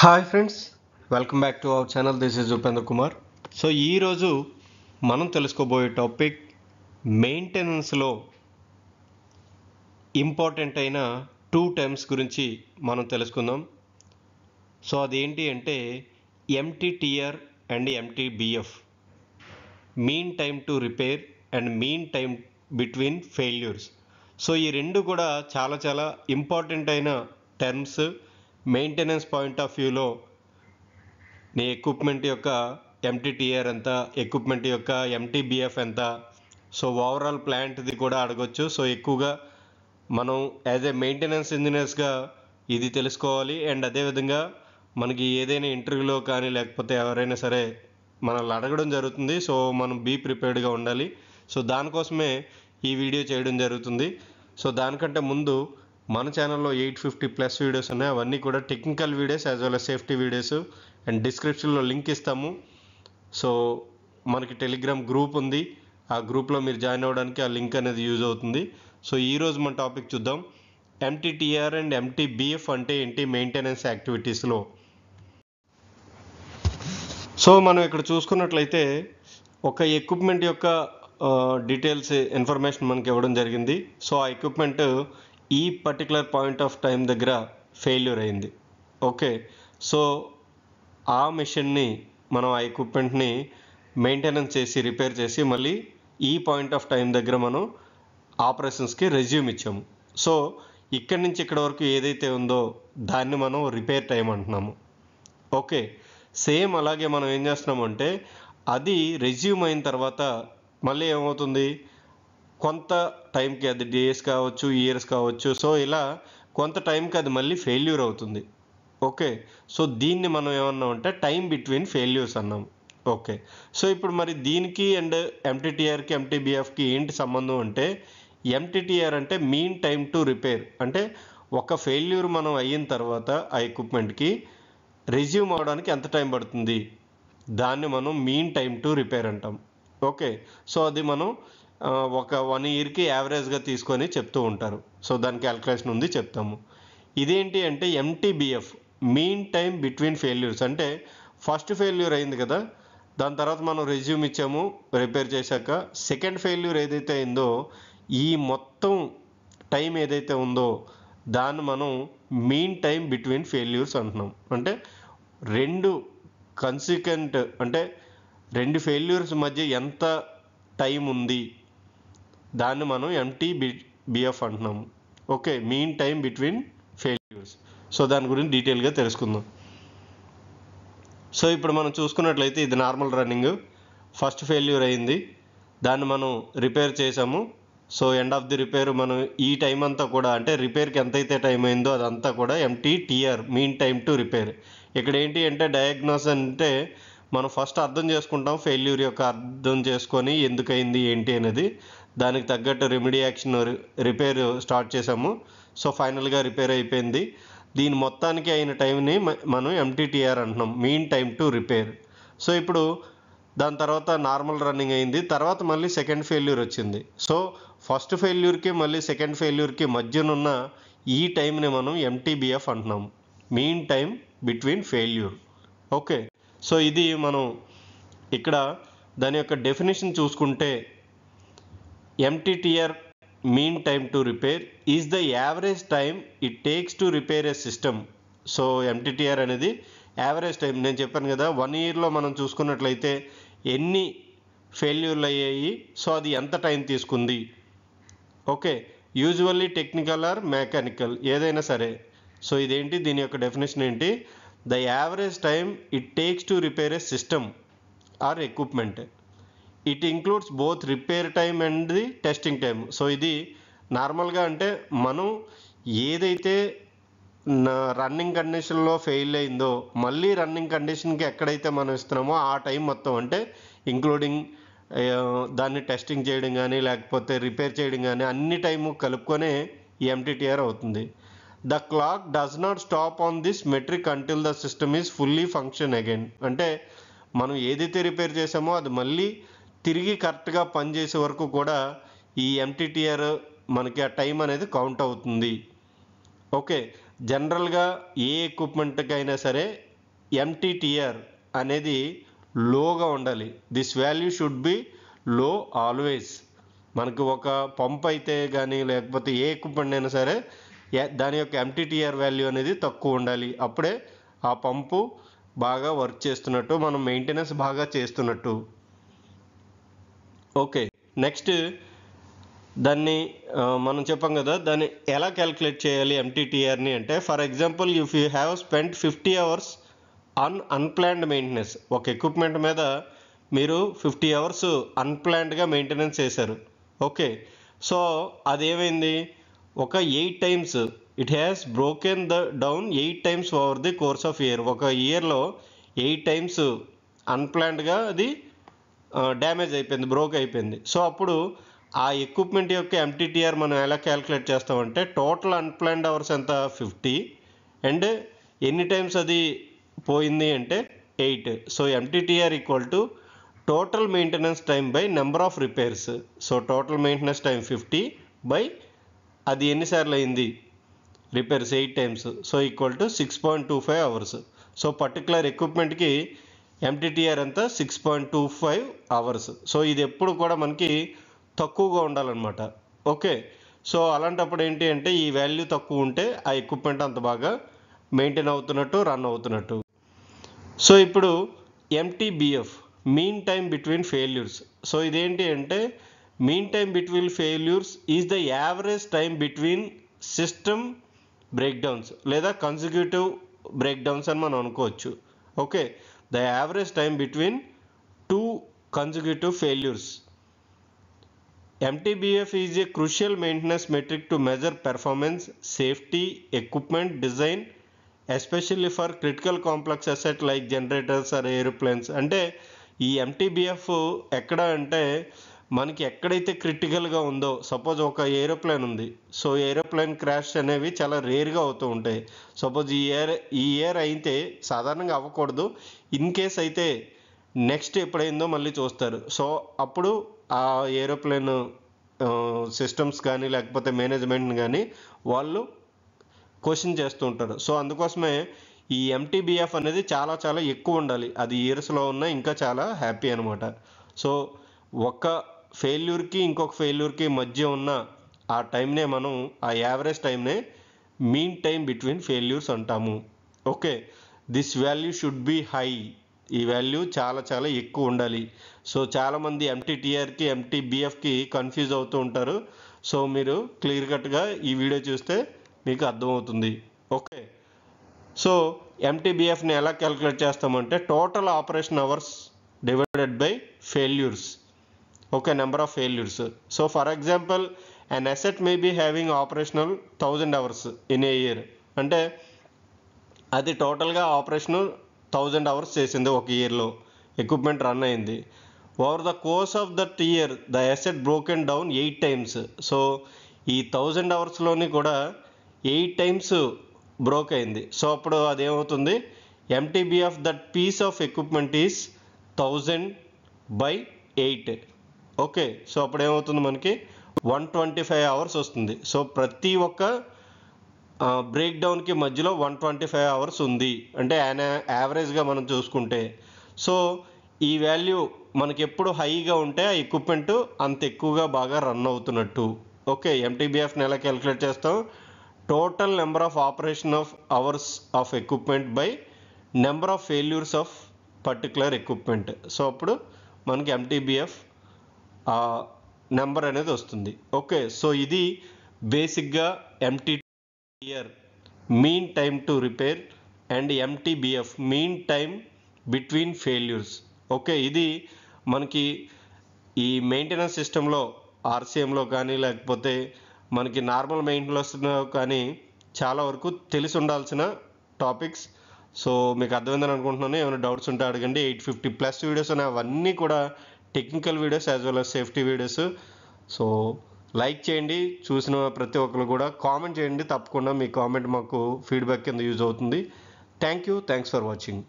Hi friends welcome back to our channel. This is Upendra Kumar. So ఈరోజు మనం తెలుసుకోబోయే topic మెయింటెనెన్స్లో important అయిన టూ టర్మ్స్ గురించి మనం తెలుసుకుందాం. సో అదేంటి అంటే MTTR and MTBF. Mean time to repair and mean time between failures. So ఈ రెండు కూడా చాలా చాలా ఇంపార్టెంట్ అయిన టర్మ్స్. మెయింటెనెన్స్ పాయింట్ ఆఫ్ వ్యూలో నీ ఎక్విప్మెంట్ యొక్క ఎంటీటీఆర్ ఎంత ఎక్విప్మెంట్ యొక్క ఎంటీబీఎఫ్ ఎంత? సో ఓవరాల్ ప్లాంట్ది కూడా అడగొచ్చు. సో ఎక్కువగా మనం యాజ్ ఏ మెయింటెనెన్స్ ఇంజనీర్స్గా ఇది తెలుసుకోవాలి. అండ్ అదేవిధంగా మనకి ఏదైనా ఇంటర్వ్యూలో కానీ లేకపోతే ఎవరైనా సరే మనల్ని అడగడం జరుగుతుంది. సో మనం బీ ప్రిపేర్డ్గా ఉండాలి. సో దానికోసమే ఈ వీడియో చేయడం జరుగుతుంది. సో దానికంటే ముందు మన ఛానల్లో ఎయిట్ ఫిఫ్టీ ప్లస్ వీడియోస్ ఉన్నాయి. అవన్నీ కూడా technical videos as well safety videos and డిస్క్రిప్షన్లో లింక్ ఇస్తాము. సో మనకి టెలిగ్రామ్ గ్రూప్ ఉంది. ఆ గ్రూప్లో మీరు జాయిన్ అవ్వడానికి ఆ లింక్ అనేది యూజ్ అవుతుంది. సో ఈరోజు మన టాపిక్ చూద్దాం. ఎంటీటీఆర్ అండ్ ఎంటీబీఎఫ్ అంటే ఏంటి? మెయింటెనెన్స్ యాక్టివిటీస్లో సో మనం ఇక్కడ చూసుకున్నట్లయితే ఒక ఎక్విప్మెంట్ యొక్క uh, డీటెయిల్స్ ఇన్ఫర్మేషన్ మనకి ఇవ్వడం జరిగింది. సో ఆ ఎక్విప్మెంట్ ఈ పర్టికులర్ పాయింట్ ఆఫ్ టైం దగ్గర ఫెయిల్యూర్ అయింది. ఓకే సో ఆ మిషన్ని మనం ఆ ఎక్విప్మెంట్ని మెయింటెనెన్స్ చేసి రిపేర్ చేసి మళ్ళీ ఈ పాయింట్ ఆఫ్ టైం దగ్గర మనం ఆపరేషన్స్కి రెజ్యూమ్ ఇచ్చాము. సో ఇక్కడి నుంచి ఇక్కడ వరకు ఏదైతే ఉందో దాన్ని మనం రిపేర్ టైం అంటున్నాము. ఓకే సేమ్ అలాగే మనం ఏం చేస్తున్నామంటే అది రెజ్యూమ్ అయిన తర్వాత మళ్ళీ ఏమవుతుంది? కొంత టైంకి అది డేస్ కావచ్చు ఇయర్స్ కావచ్చు. సో ఇలా కొంత టైంకి అది మళ్ళీ ఫెయిల్యూర్ అవుతుంది. ఓకే? సో దీన్ని మనం ఏమన్నా అంటే టైం బిట్వీన్ ఫెయిల్యూర్స్ అన్నాం. ఓకే? సో ఇప్పుడు మరి దీనికి అండ్ ఎంటీటీఆర్కి ఎంటీబీఎఫ్కి ఏంటి సంబంధం అంటే ఎంటీటీఆర్ అంటే మీన్ టైం టు రిపేర్. అంటే ఒక ఫెయిల్యూర్ మనం అయిన తర్వాత ఆ ఎక్విప్మెంట్కి రెజ్యూమ్ అవడానికి ఎంత టైం పడుతుంది? దాన్ని మనం మీన్ టైం టు రిపేర్ అంటాం. ఓకే? సో అది మనం ఒక వన్ ఇయర్కి యావరేజ్గా తీసుకొని చెప్తూ ఉంటారు. సో దాని క్యాల్కులేషన్ ఉంది చెప్తాము. ఇదేంటి అంటే MTBF mean time between failures. అంటే ఫస్ట్ ఫెయిల్యూర్ అయింది కదా దాని తర్వాత మనం రెజ్యూమ్ ఇచ్చాము రిపేర్ చేశాక సెకండ్ ఫెయిల్యూర్ ఏదైతే అయిందో ఈ మొత్తం టైం ఏదైతే ఉందో దాన్ని మనం మీన్ టైం బిట్వీన్ ఫెయిల్యూర్స్ అంటున్నాం. అంటే రెండు కన్సిక్వెంట్ అంటే రెండు ఫెయిల్యూర్స్ మధ్య ఎంత టైం ఉంది దాన్ని మనం ఎంటీ బి బిఎఫ్ అంటున్నాము okay mean time between failures so దాని గురించి డీటెయిల్గా తెలుసుకుందాం. సో ఇప్పుడు మనం చూసుకున్నట్లయితే ఇది నార్మల్ రన్నింగ్ ఫస్ట్ ఫెయిల్యూర్ అయింది. దాన్ని మనం రిపేర్ చేసాము so end of the repair మనం ఈ టైం అంతా కూడా అంటే రిపేర్కి ఎంతైతే టైం అయిందో అదంతా కూడా MT TR mean time to repair ఇక్కడ ఏంటి అంటే డయాగ్నోస్ అంటే మనం ఫస్ట్ అర్థం చేసుకుంటాం ఫెయిల్యూర్ యొక్క అర్థం చేసుకొని ఎందుకైంది ఏంటి అనేది. దానికి తగ్గట్టు రెమెడీ యాక్షన్ రిపేర్ స్టార్ట్ చేసాము సో ఫైనల్గా రిపేర్ అయిపోయింది. దీని మొత్తానికి అయిన టైంని మనం ఎంటీటీఆర్ అంటున్నాం. Mean time to repair so ఇప్పుడు దాని తర్వాత నార్మల్ రన్నింగ్ అయింది. తర్వాత మళ్ళీ సెకండ్ ఫెయిల్యూర్ వచ్చింది. సో ఫస్ట్ ఫెయిల్యూర్కి మళ్ళీ సెకండ్ ఫెయిల్యూర్కి మధ్యనున్న ఈ టైంని మనం ఎంటీబీఎఫ్ అంటున్నాం. Mean time between failure okay so ఇది మనం ఇక్కడ దాని యొక్క డెఫినేషన్ చూసుకుంటే MTTR mean time to repair is the average time it takes to repair a system so MTTR అనేది యావరేజ్ టైం నేను చెప్పాను కదా వన్ ఇయర్లో మనం చూసుకున్నట్లయితే ఎన్ని ఫెయిల్యూర్లు అయ్యాయి సో అది ఎంత టైం తీసుకుంది. Okay usually technical or mechanical ఏదైనా సరే. సో ఇదేంటి? దీని యొక్క డెఫినేషన్ ఏంటి? The average time it takes to repair a system or equipment it includes both repair time and the testing time so ఇది నార్మల్గా అంటే మనం ఏదైతే రన్నింగ్ కండిషన్లో ఫెయిల్ అయిందో మళ్ళీ రన్నింగ్ కండిషన్కి ఎక్కడైతే మనం ఇస్తున్నామో ఆ టైం మొత్తం అంటే ఇంక్లూడింగ్ దాన్ని టెస్టింగ్ చేయడం కానీ లేకపోతే రిపేర్ చేయడం కానీ అన్ని టైము కలుపుకొనే ఈ ఎంటీటీఆర్ అవుతుంది. The clock does not stop on this metric until the system is fully function again అంటే మనం ఏదైతే రిపేర్ చేసామో అది మళ్ళీ తిరిగి కరెక్ట్గా పనిచేసే వరకు కూడా ఈ ఎంటీటీఆర్ మనకి ఆ టైం అనేది కౌంట్ అవుతుంది. ఓకే జనరల్గా ఏ ఎక్విప్మెంట్కి అయినా సరే ఎంటీటీఆర్ అనేది లోగా ఉండాలి. This value should be low always మనకు ఒక పంప్ అయితే కానీ లేకపోతే ఏ ఎక్విప్మెంట్ అయినా సరే దాని యొక్క ఎంటీటీఆర్ వాల్యూ అనేది తక్కువ ఉండాలి. అప్పుడే ఆ పంపు బాగా వర్క్ చేస్తున్నట్టు మనం మెయింటెనెన్స్ బాగా చేస్తున్నట్టు. ఓకే నెక్స్ట్ దాన్ని మనం చెప్పాం కదా దాన్ని ఎలా క్యాలిక్యులేట్ చేయాలి ఎంటీటీఆర్ని అంటే for example if you have spend fifty hours un unplanned maintenance ఒక ఎక్విప్మెంట్ మీద మీరు ఫిఫ్టీ అవర్స్ అన్ప్లాన్డ్గా మెయింటెనెన్స్ చేశారు. ఓకే సో అదేమైంది? ఒక eight times it has broken the down eight times over the course of year ఒక ఇయర్లో eight times అన్ప్లాన్డ్గా అది డ్యామేజ్ అయిపోయింది బ్రోక్ అయిపోయింది. సో అప్పుడు ఆ ఎక్విప్మెంట్ యొక్క ఎంటీటీఆర్ మనం ఎలా క్యాలిక్యులేట్ చేస్తామంటే టోటల్ అన్ప్లాన్డ్ అవర్స్ ఎంత? ఫిఫ్టీ అండ్ ఎన్ని టైమ్స్ అది పోయింది అంటే eight so MTTR equal to total maintenance time by number of repairs so total maintenance time fifty by అది ఎన్నిసార్లు అయింది? Repairs eight times. So equal to six point two five hours. So particular ఎక్విప్మెంట్కి MTTR అంతా six point two five hours. So ఇది ఎప్పుడు కూడా మనకి తక్కువగా ఉండాలన్నమాట. ఓకే? సో అలాంటప్పుడు ఏంటి అంటే ఈ వాల్యూ తక్కువ ఉంటే ఆ ఎక్విప్మెంట్ అంత బాగా మెయింటైన్ అవుతున్నట్టు రన్ అవుతున్నట్టు. సో ఇప్పుడు MTBF mean time between failures. So ఇదేంటి అంటే mean time between failures is the average time between system breakdowns లేదా కన్సిక్యూటివ్ బ్రేక్డౌన్స్ అని మనం అనుకోవచ్చు okay the average time between two consecutive failures MTBF is a crucial maintenance metric to measure performance, safety, equipment design, especially for critical complex asset like generators or airplanes. అంటే ఈ MTBF ఎక్కడ అంటే మనకి ఎక్కడైతే క్రిటికల్గా ఉందో సపోజ్ ఒక aeroplane ఉంది. So aeroplane crash అనేవి చాలా రేర్గా అవుతూ ఉంటాయి. సపోజ్ ఈ ఇయర్ ఈ ఇయర్ అయితే సాధారణంగా అవ్వకూడదు. ఇన్ కేస్ అయితే నెక్స్ట్ ఎప్పుడైందో మళ్ళీ చూస్తారు. సో అప్పుడు ఆ ఏరోప్లేన్ సిస్టమ్స్ కానీ లేకపోతే మేనేజ్మెంట్ కానీ వాళ్ళు క్వశ్చన్ చేస్తూ ఉంటారు. సో అందుకోసమే ఈ ఎంటీబీఎఫ్ అనేది చాలా చాలా ఎక్కువ ఉండాలి. అది ఇయర్స్లో ఉన్న ఇంకా చాలా హ్యాపీ అనమాట సో ఒక ఫెయిల్యూర్కి ఇంకొక ఫెయిల్యూర్కి మధ్య ఉన్న ఆ టైంనే మనం ఆ యావరేజ్ టైంనే మీన్ టైం బిట్వీన్ ఫెయిల్యూర్స్ అంటాము. Okay this value should be high. ఈ వాల్యూ చాలా చాలా ఎక్కువ ఉండాలి. సో చాలామంది ఎంటీటీఆర్కి ఎంటీబీఎఫ్కి కన్ఫ్యూజ్ అవుతూ ఉంటారు. సో మీరు క్లియర్ కట్గా ఈ వీడియో చూస్తే మీకు అర్థమవుతుంది. ఓకే సో ఎంటీబీఎఫ్ని ఎలా క్యాలిక్యులేట్ చేస్తామంటే total operation hours divided by failures. Okay number of failures so for example an asset may be having operational thousand hours in a year అంటే అది టోటల్గా ఆపరేషన్ థౌజండ్ అవర్స్ చేసింది ఒక ఇయర్లో ఎక్విప్మెంట్ రన్ అయింది. Over the course of that year the asset broken down eight times so ఈ thousand అవర్స్లోని కూడా ఎయిట్ టైమ్స్ బ్రోక్ అయింది. సో అప్పుడు అదేమవుతుంది? MTB of that piece of equipment is thousand by eight okay so అప్పుడు ఏమవుతుంది మనకి? One twenty five hours వస్తుంది. So ప్రతి ఒక్క బ్రేక్ డౌన్కి మధ్యలో వన్ ట్వంటీ ఫైవ్ అవర్స్ ఉంది. అంటే యావరేజ్గా మనం చూసుకుంటే. సో ఈ వాల్యూ మనకి ఎప్పుడు హైగా ఉంటే ఆ ఎక్విప్మెంట్ అంత ఎక్కువగా బాగా రన్ అవుతున్నట్టు. ఓకే ఎంటీబీఎఫ్ని ఎలా క్యాలిక్యులేట్ చేస్తాం? Total number of operation of hours of equipment by number of failures of particular equipment so అప్పుడు మనకి ఎంటీబీఎఫ్ నెంబర్ అనేది వస్తుంది. ఓకే సో ఇది బేసిక్గా MTTR mean time to repair and MTBF mean time between failures okay ఇది మనకి ఈ maintenance సిస్టంలో ఆర్సీఎంలో కానీ లేకపోతే మనకి నార్మల్ మెయింటెనెన్స్లో కానీ చాలా వరకు తెలిసి ఉండాల్సిన టాపిక్స్ సో మీకు అర్థమైందని అనుకుంటున్నాను. ఏమైనా డౌట్స్ ఉంటే అడగండి. ఎయిట్ ఫిఫ్టీ ప్లస్ వీడియోస్ ఉన్నాయి అవన్నీ కూడా technical videos as well as safety videos so like చేయండి చూసిన ప్రతి ఒక్కరు కూడా కామెంట్ చేయండి తప్పకుండా మీ కామెంట్ మాకు ఫీడ్బ్యాక్ కింద యూజ్ అవుతుంది. Thank you thanks for watching